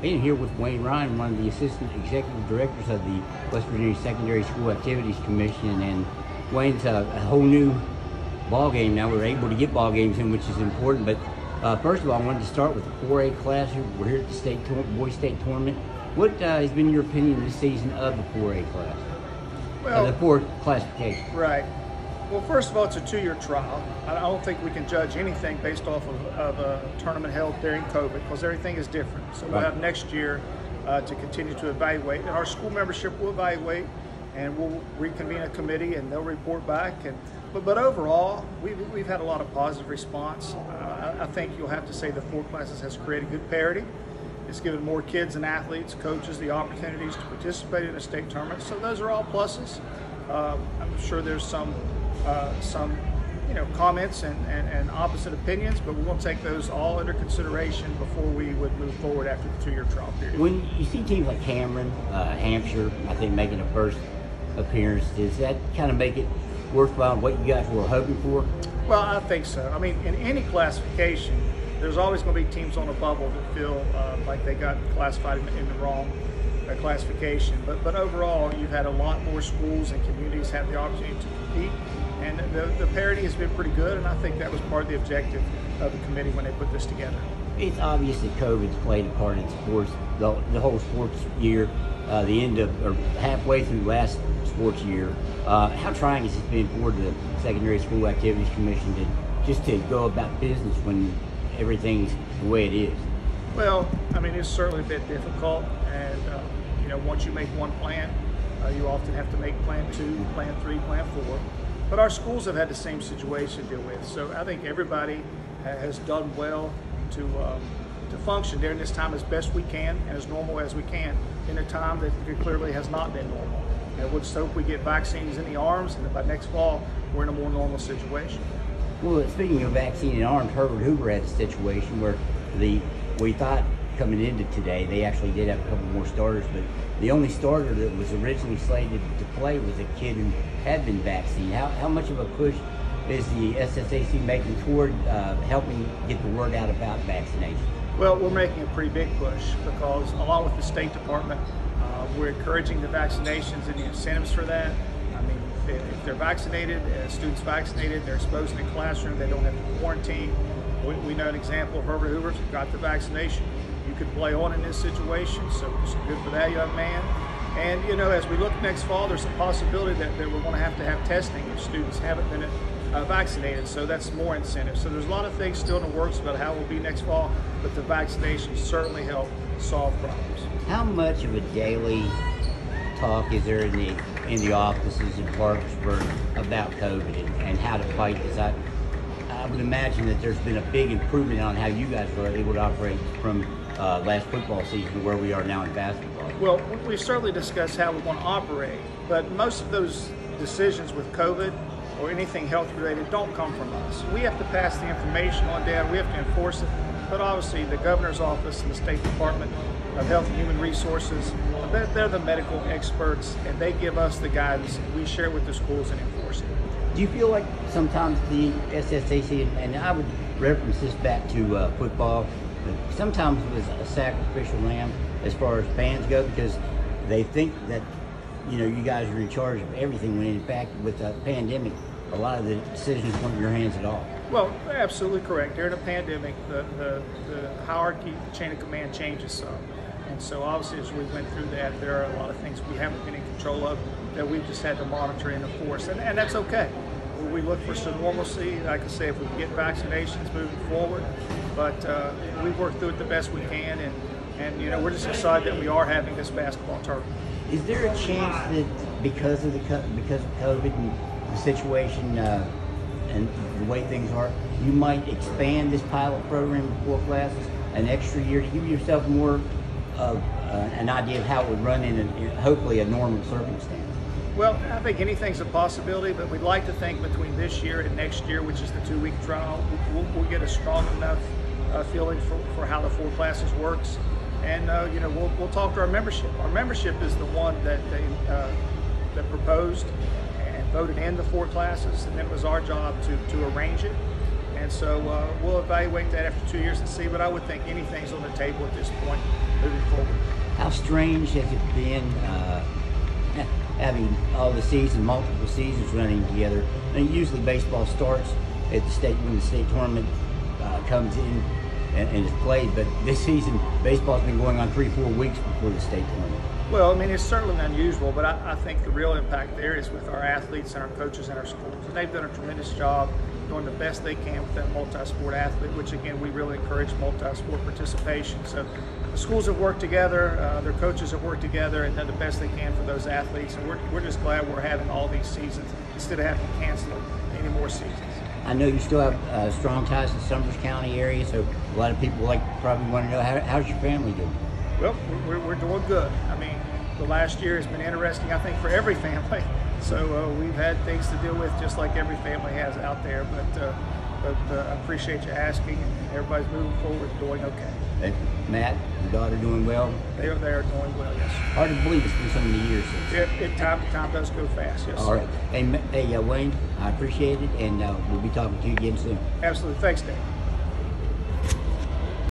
being here with Wayne Ryan, one of the assistant executive directors of the West Virginia Secondary School Activities Commission, and Wayne's a, a whole new ball game now. We're able to get ball games in, which is important. But uh, first of all, I wanted to start with the 4A class. We're here at the state tour- boys state tournament. What uh, has been your opinion this season of the 4A class? Well, of the four classification. Right. Well, first of all, it's a two-year trial. I I don't think we can judge anything based off of, of a tournament held during COVID because everything is different. So we'll have next year uh, to continue to evaluate, and our school membership will evaluate, and we'll reconvene a committee, and they'll report back. And but, but overall, we've, we've had a lot of positive response. Uh, I, I think you'll have to say the four classes has created good parity. It's given more kids and athletes, coaches the opportunities to participate in a state tournament. So those are all pluses. Uh, I'm sure there's some uh, some you know comments and, and, and opposite opinions, but we will take those all under consideration before we would move forward after the two-year trial period. When you see teams like Cameron, uh, Hampshire, I think making a first appearance, does that kind of make it worthwhile? What you guys were hoping for? Well, I think so. I mean, in any classification, there's always going to be teams on a bubble that feel uh, like they got classified in, in the wrong uh, classification. But but overall, you've had a lot more schools and communities have the opportunity to compete, and the, the parity has been pretty good. And I think that was part of the objective of the committee when they put this together. It's obvious that COVID's played a part in sports, the, the whole sports year, uh, the end of, or halfway through last sports year. Uh, how trying has it been for the Secondary School Activities Commission to just to go about business when everything's the way it is? Well, I mean, it's certainly a bit difficult, and uh, you know, once you make one plan, uh, you often have to make plan two, plan three, plan four. But our schools have had the same situation to deal with, so I think everybody has done well to um, to function during this time as best we can and as normal as we can in a time that clearly has not been normal. And we'll just hope we get vaccines in the arms, and that by next fall we're in a more normal situation. Well, speaking of vaccine and arms, Herbert Hoover had a situation where the we thought coming into today they actually did have a couple more starters, but the only starter that was originally slated to play was a kid who had been vaccinated. How, how much of a push is the SSAC making toward uh, helping get the word out about vaccination? Well, we're making a pretty big push because, along with the State Department, uh, we're encouraging the vaccinations and the incentives for that. I mean, if, they're vaccinated, uh, students vaccinated, they're exposed in the classroom, they don't have to quarantine. We, know an example Herbert Hoover who got the vaccination. Could play on in this situation, so it's good for that young man. And you know, as we look next fall, there's a possibility that, that we're going to have to have testing if students haven't been uh, vaccinated. So that's more incentive. So there's a lot of things still in the works about how it will be next fall, but the vaccinations certainly help solve problems. How much of a daily talk is there in the in the offices in Parkersburg about COVID and, and how to fight this? I, I would imagine that there's been a big improvement on how you guys were able to operate from uh, last football season where we are now in basketball. Well, we- we've certainly discussed how we want to operate, but most of those decisions with COVID or anything health related don't come from us. We have to pass the information on down, we have to enforce it, but obviously the governor's office and the State Department of Health and Human Resources, they're, they're the medical experts and they give us the guidance. We share it with the schools and enforce it. Do you feel like sometimes the SSAC, and I would reference this back to uh, football, sometimes it was a sacrificial lamb as far as fans go because they think that you know you guys are in charge of everything when in fact with the pandemic a lot of the decisions weren't in your hands at all. Well, absolutely correct. During a pandemic, the, the, the hierarchy, the chain of command changes some. And so obviously as we went through that, there are a lot of things we haven't been in control of that we've just had to monitor and enforce. And, and that's okay. We look for some normalcy, like I say, if we get vaccinations moving forward. But uh, we work through it the best we can. And, and, you know, we're just excited that we are having this basketball tournament. Is there a chance that because of the because of COVID and the situation uh, and the way things are, you might expand this pilot program before classes an extra year to give yourself more of uh, an idea of how it would run in, a, in hopefully a normal circumstance? Well, I think anything's a possibility, but we'd like to think between this year and next year, which is the two-week trial, we'll, we'll get a strong enough uh, feeling for, for how the four classes works, and uh, you know we'll, we'll talk to our membership. Our membership is the one that they uh, that proposed and voted in the four classes, and then it was our job to to arrange it. And so uh, we'll evaluate that after two years and see. But I would think anything's on the table at this point moving forward. How strange has it been uh, having all the season, multiple seasons running together? And usually baseball starts at the state when the state tournament uh, comes in and, and is played. But this season, baseball's been going on three, four weeks before the state tournament. Well, I mean, it's certainly unusual, but I, I think the real impact there is with our athletes and our coaches and our schools. And they've done a tremendous job doing the best they can with that multi-sport athlete, which again, we really encourage multi-sport participation. So the schools have worked together, uh, their coaches have worked together and done the best they can for those athletes. And we're, we're just glad we're having all these seasons instead of having to cancel any more seasons. I know you still have uh, strong ties to Summers County area, so a lot of people like probably want to know how, how's your family doing. Well, we're, we're doing good. I mean, the last year has been interesting, I think, for every family. So uh, we've had things to deal with, just like every family has out there. But uh, but uh, I appreciate you asking, everybody's moving forward, doing okay. Uh, Matt, your daughter doing well. They are they are doing well. Yes. Hard to believe it's been so many years since. It, it time time does go fast. Yes. All right. Hey, hey uh, Wayne, I appreciate it, and uh, we'll be talking to you again soon. Absolutely. Thanks, Dave.